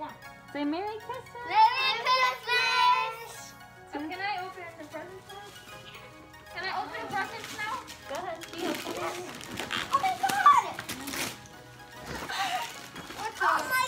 one. Say Merry Christmas! Merry Christmas! So can I open the presents now? Can I open the presents now? Go ahead. Oh my god! What's oh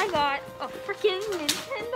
I got a freaking Nintendo.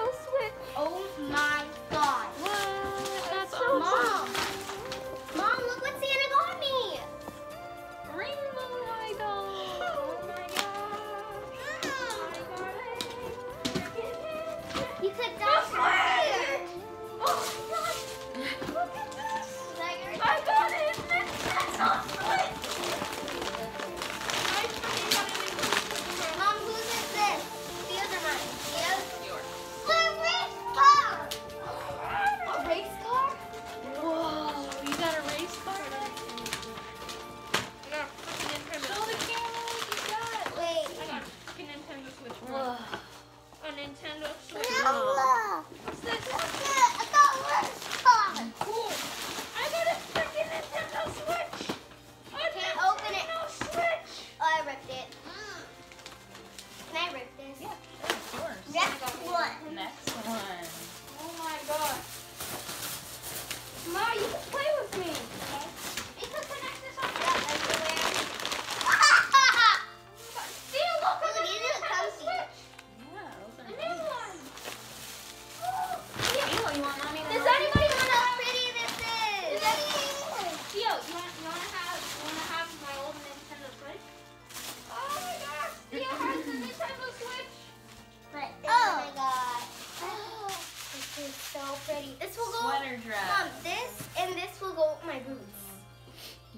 pretty. This will go. Sweater dress. Mom, this and this will go with my boots.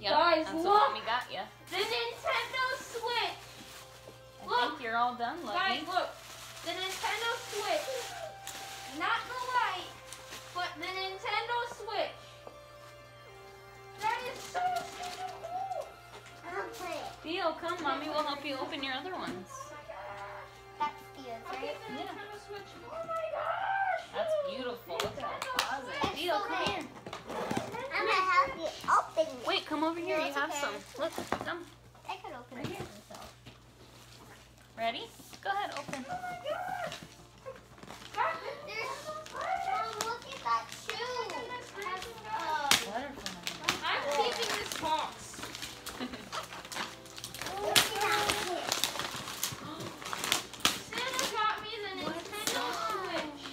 Yep, Guys, that's look. what mommy got you. The Nintendo Switch. I look. think you're all done, Logan. Guys, look. The Nintendo Switch. Not the Lite, but the Nintendo Switch. That is so cool. Theo, come, mommy will help you open your other ones. Oh that's Theo's, right? Yeah. Come over here. No, You have okay. some. Look, come. I could open Right it myself. Ready? Go ahead, open. Oh my gosh. Guys, There's, Mom, look at that shoe. Has, uh, Butterfly. I'm keeping this box. look at that. Santa got me the Nintendo Switch.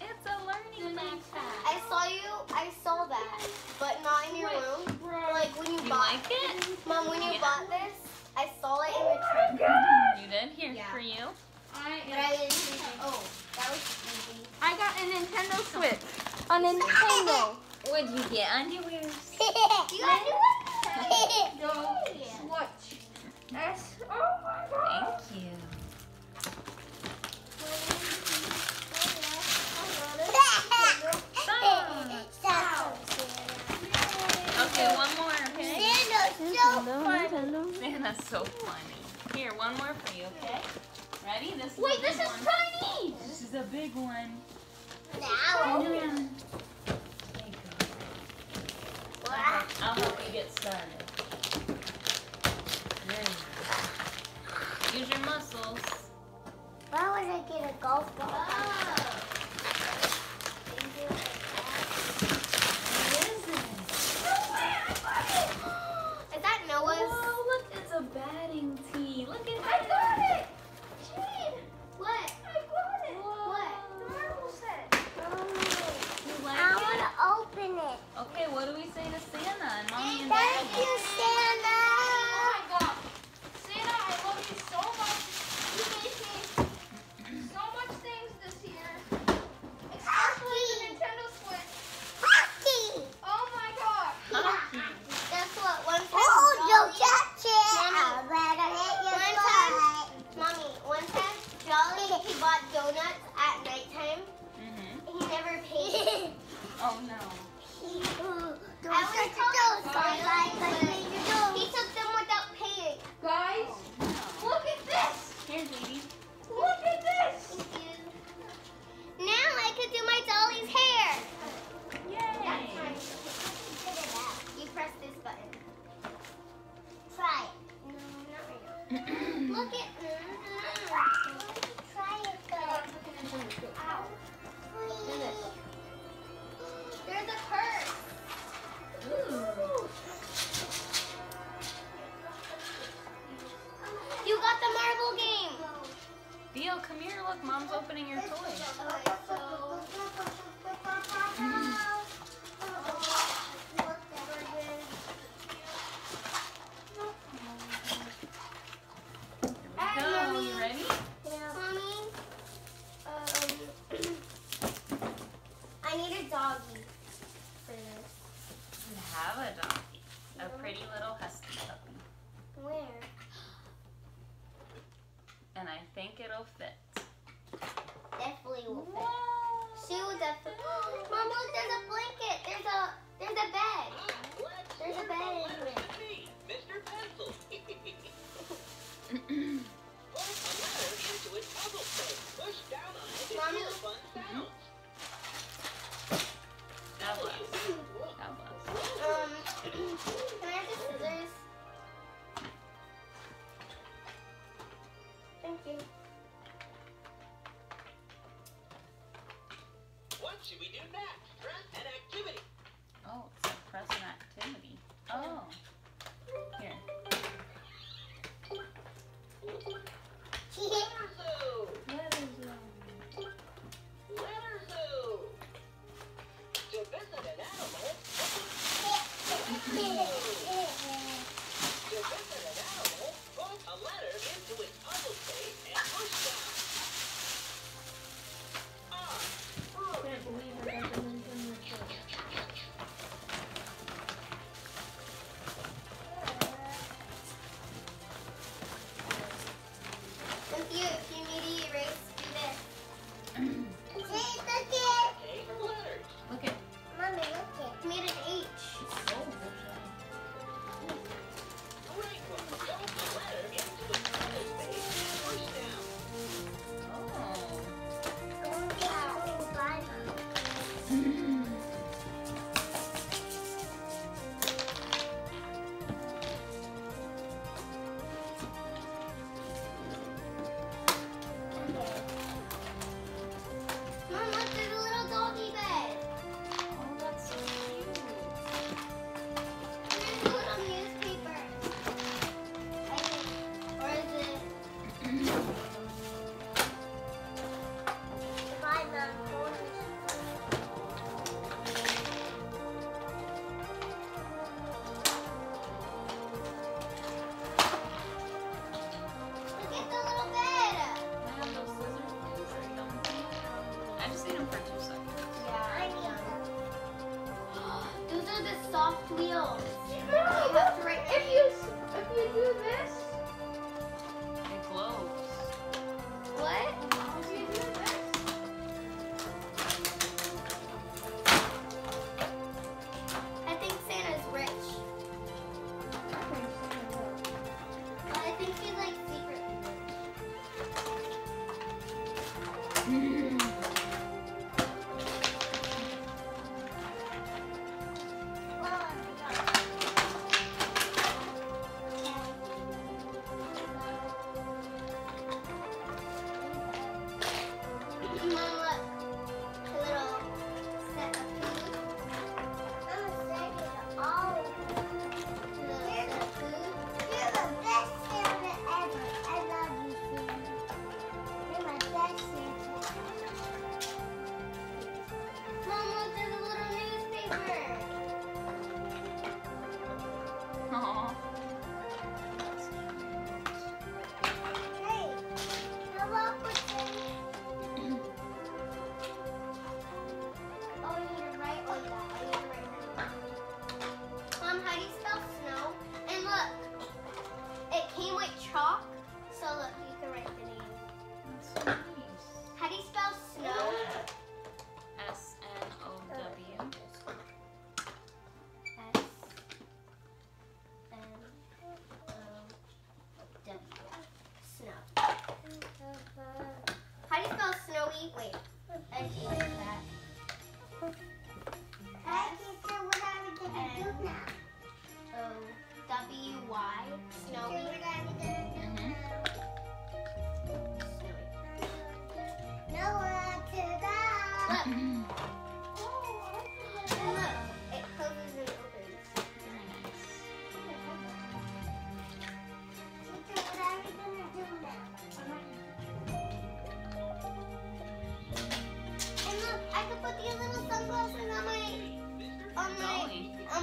it's a learning backpack. I saw you. I saw that, but not in your Wait, room. bro. Like when you, You bought. like it? Mom, when you Yeah. bought this, I saw it in the trunk, You did? Here, Yeah. for you. I but I didn't think. Oh, that was easy. I got a Nintendo Switch. A Nintendo. Get? Underwears. you got one? Go That's oh my god. Thank you. Okay, one more, okay? Santa's so fun. Santa's so funny. Here, one more for you, okay? Ready? This Wait, this is one. tiny. This is a big one. Now, There you go. I'll help you get started. There you go. Use your muscles. why would I get a golf ball? What I need a doggy for this. You have a doggy. A pretty little husky puppy. Where? And I think it'll fit. Definitely will fit. She will definitely. Mom, look, there's a blanket. There's a there's a bed. There's a bed in it. Mr. Pencil. Put a letter into its puzzle plate. Push down on it Mommy.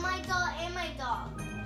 My doll and my dog.